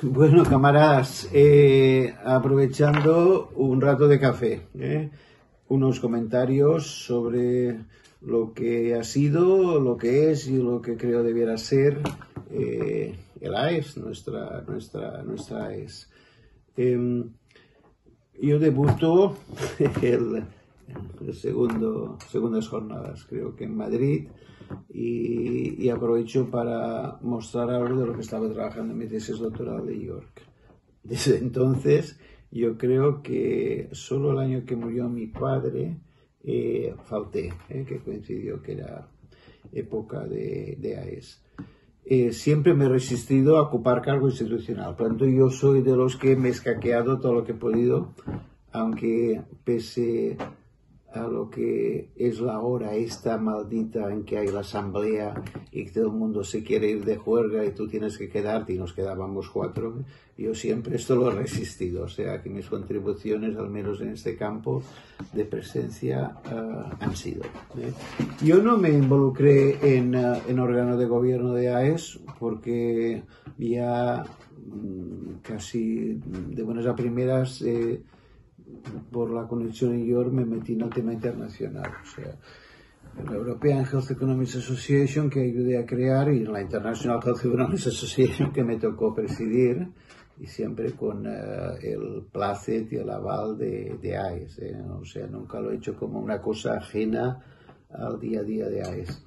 Bueno, camaradas, eh, aprovechando un rato de café, ¿eh? unos comentarios sobre lo que ha sido, lo que es y lo que creo debiera ser eh, el AES, nuestra, nuestra, nuestra AES. Em, yo debuto el, el segundo, segundas jornadas, creo que en Madrid, y, aprovecho para mostrar algo de lo que estaba trabajando en mi tesis doctoral de York. Desde entonces, yo creo que solo el año que murió mi padre eh, falté, eh, que coincidió que era época de, de AES. Eh, siempre me he resistido a ocupar cargo institucional. Por tanto, yo soy de los que me he escaqueado todo lo que he podido, aunque pese a lo que es la hora esta maldita en que hay la asamblea y que todo el mundo se quiere ir de juerga y tú tienes que quedarte y nos quedábamos cuatro, yo siempre esto lo he resistido, o sea que mis contribuciones, al menos en este campo de presencia, uh, han sido. ¿eh? Yo no me involucré en, uh, en órgano de gobierno de AES porque ya mm, casi de buenas a primeras eh, por la conexión en York me metí en el tema internacional. O sea, en la European Health Economics Association que ayudé a crear y en la International Health Economics Association que me tocó presidir y siempre con uh, el placet y el aval de, de AES. ¿eh? O sea, nunca lo he hecho como una cosa ajena al día a día de AES.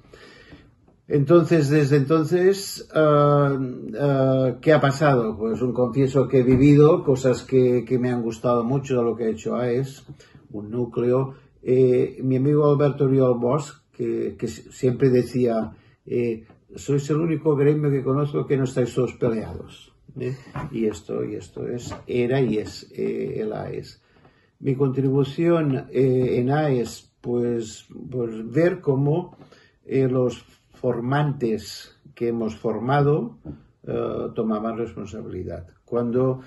Entonces, desde entonces, uh, uh, ¿qué ha pasado? Pues un confieso que he vivido cosas que, que, me han gustado mucho de lo que ha hecho AES, un núcleo. Eh, mi amigo Alberto Riol Bosch, que, que, siempre decía, eh, sois el único gremio que conozco que no estáis todos peleados. ¿eh? Y esto, y esto es, era y es eh, el AES. Mi contribución en AES, pues, pues ver cómo los formantes que hemos formado uh, tomaban responsabilidad. Cuando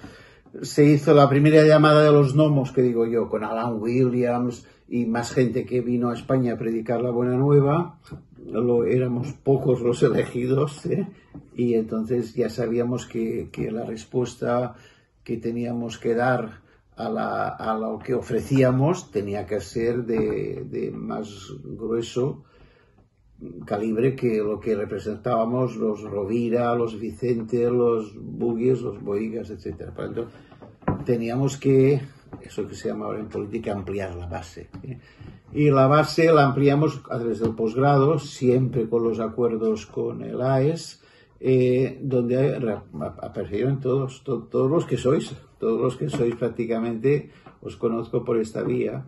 se hizo la primera llamada de los gnomos, que digo yo, con Alan Williams y más gente que vino a España a predicar la buena nueva, lo, éramos pocos los elegidos ¿eh? y entonces ya sabíamos que, la respuesta que teníamos que dar a, la, a lo que ofrecíamos tenía que ser de más grueso calibre que lo que representábamos los Rovira, los Vicente, los Bugues, los Boigas, etc. Por tanto, teníamos que, eso que se llama ahora en política, ampliar la base. ¿eh? Y la base la ampliamos a través del posgrado, siempre con los acuerdos con el AES, eh, donde aparecieron todos, to, todos los que sois, todos los que sois prácticamente, os conozco por esta vía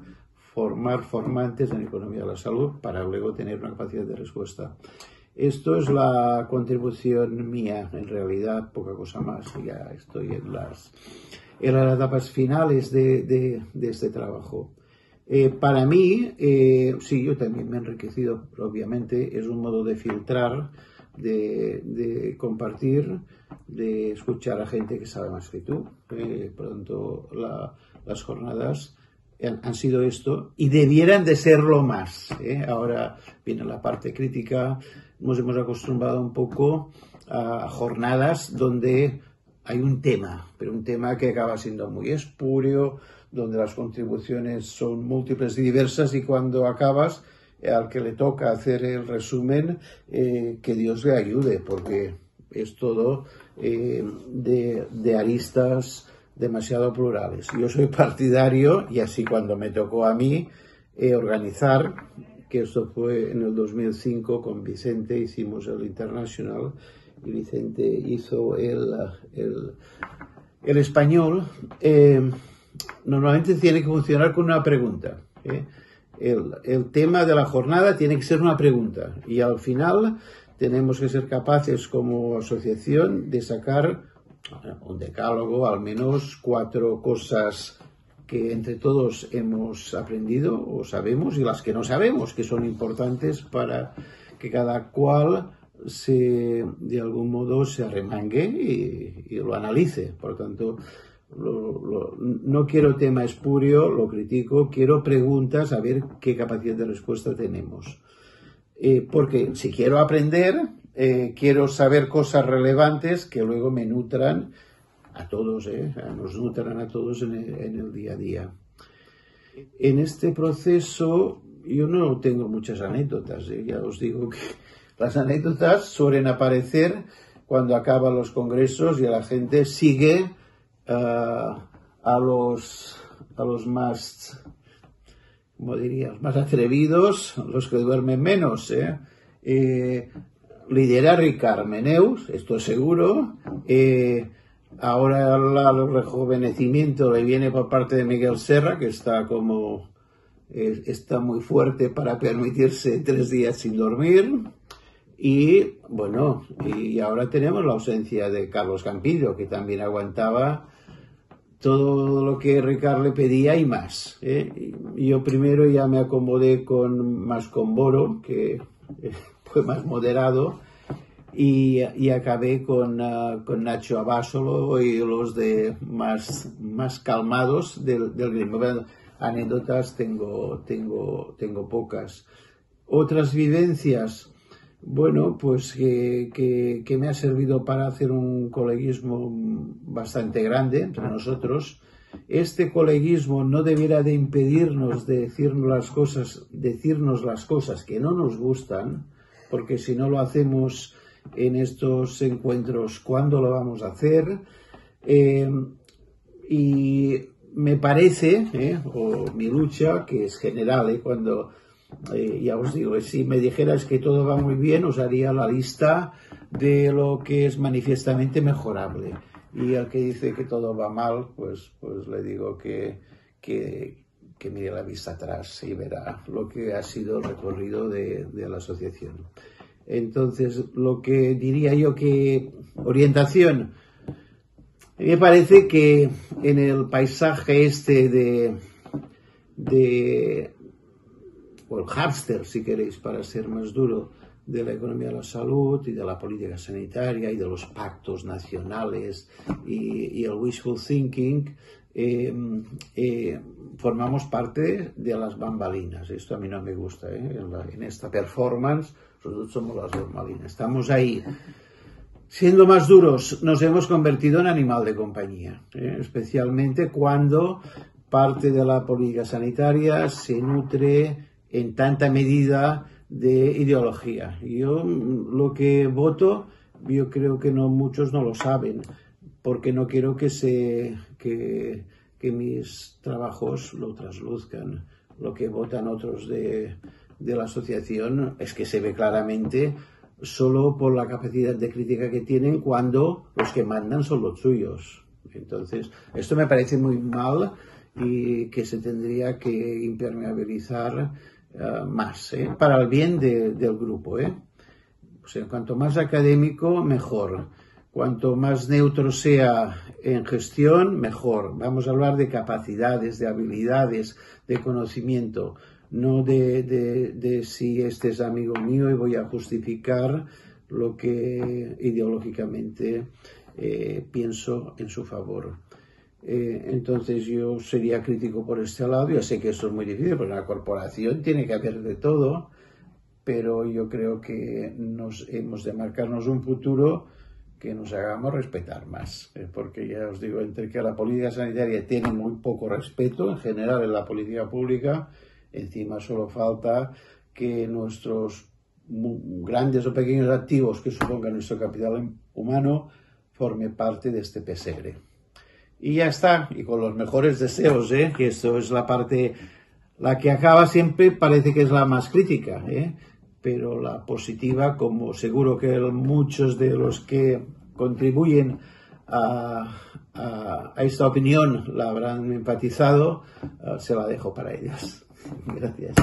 formar formantes en economía de la salud para luego tener una capacidad de respuesta. Esto es la contribución mía, en realidad poca cosa más, ya estoy en las, en las etapas finales de, de, de este trabajo. Eh, para mí, eh, sí, yo también me he enriquecido, obviamente, es un modo de filtrar, de, de compartir, de escuchar a gente que sabe más que tú. Eh, tanto, la, las jornadas han sido esto y debieran de serlo más. ¿eh? Ahora viene la parte crítica, nos hemos acostumbrado un poco a jornadas donde hay un tema, pero un tema que acaba siendo muy espurio, donde las contribuciones son múltiples y diversas y cuando acabas, al que le toca hacer el resumen, eh, que Dios le ayude, porque es todo eh, de, de aristas demasiado plurales. Yo soy partidario, y así cuando me tocó a mí, eh, organizar, que esto fue en el 2005 con Vicente, hicimos el International, y Vicente hizo el, el, el español, eh, normalmente tiene que funcionar con una pregunta. ¿eh? El, el tema de la jornada tiene que ser una pregunta, y al final tenemos que ser capaces como asociación de sacar un decálogo, al menos cuatro cosas que entre todos hemos aprendido o sabemos y las que no sabemos, que son importantes para que cada cual se, de algún modo se arremangue y, lo analice. Por tanto, lo, no quiero tema espurio, lo critico, quiero preguntas, a ver qué capacidad de respuesta tenemos. Eh, porque si quiero aprender, eh, quiero saber cosas relevantes que luego me nutran a todos, ¿eh? nos nutran a todos en el, día a día. En este proceso yo no tengo muchas anécdotas, ¿eh? ya os digo que las anécdotas suelen aparecer cuando acaban los congresos y la gente sigue a los, a los más, como dirías, más atrevidos, los que duermen menos. Lidera Ricard Meneus, esto es seguro. Eh, ahora el rejuvenecimiento le viene por parte de Miguel Serra, que está como eh, está muy fuerte para permitirse tres días sin dormir. Y bueno, y ahora tenemos la ausencia de Carlos Campillo, que también aguantaba todo lo que Ricard le pedía y más. ¿eh? Yo primero ya me acomodé con más con Boro, que fue más moderado, y, y acabé con, uh, con, Nacho Abasolo y los de más, más calmados del, del gremio. anécdotas tengo, tengo, tengo pocas. Otras vivencias, bueno, pues que, que, que, me ha servido para hacer un coleguismo bastante grande entre nosotros. Este coleguismo no debiera de impedirnos de decirnos las cosas, decirnos las cosas que no nos gustan, porque si no lo hacemos en estos encuentros, cuándo lo vamos a hacer. Eh, y me parece, eh, o mi lucha, que es general, eh, cuando, ya os digo, si me dijeras que todo va muy bien, os haría la lista de lo que es manifiestamente mejorable. Y al que dice que todo va mal, pues, pues le digo que, que, que mire la vista atrás y verá lo que ha sido el recorrido de, la asociación. Entonces, lo que diría yo que orientación, me parece que en el paisaje este de, de o el hámster, si queréis, para ser más duro, de la economía de la salud y de la política sanitaria y de los pactos nacionales y, el wishful thinking, eh, eh, formamos parte de las bambalinas. Esto a mí no me gusta. ¿eh? En, esta performance, nosotros somos las bambalinas. Estamos ahí. Siendo más duros, nos hemos convertido en animal de compañía, especialmente cuando parte de la política sanitaria se nutre en tanta medida de ideología. Yo lo que voto, yo creo que no muchos no lo saben, porque no quiero que se que, mis trabajos lo trasluzcan. Lo que votan otros de, de la asociación es que se ve claramente solo por la capacidad de crítica que tienen cuando los que mandan son los suyos. Entonces, esto me parece muy mal y que se tendría que impermeabilizar eh, más, ¿eh? para el bien del grupo. ¿eh? O sea, cuanto más académico, mejor. Cuanto más neutro sea en gestión, mejor. Vamos a hablar de capacidades, de habilidades, de conocimiento, no de, de si este es amigo mío y voy a justificar lo que ideológicamente pienso en su favor. Eh, entonces yo sería crítico por este lado. Yo sé que eso es muy difícil, porque la corporación tiene que haber de todo, pero yo creo que nos hemos de marcarnos un futuro que nos hagamos respetar más, eh, porque ya os digo, entre que la política sanitaria tiene muy poco respeto en general en la política pública, encima solo falta que nuestros grandes o pequeños activos que supongan nuestro capital humano forme parte de este pesebre. Y ya está, y con los mejores deseos, ¿eh? que esto es la parte, la que acaba siempre parece que es la más crítica, ¿eh? Pero la positiva, como seguro que muchos de los que contribuyen a, esta opinión la habrán empatizado, eh, se la dejo para ellas. Gracias.